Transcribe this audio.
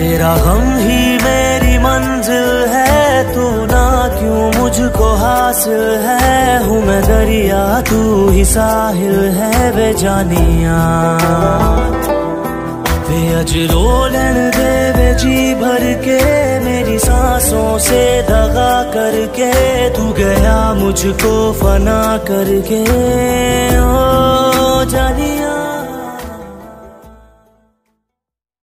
तेरा हम ही मेरी मंजिल है, तू ना क्यों मुझको हासिल है? हूँ मैं दरिया, तू ही साहिल है वे जानिया वे अजरो दे वे जी भर के, मेरी सांसों से दगा करके, तू गया मुझको फना करके।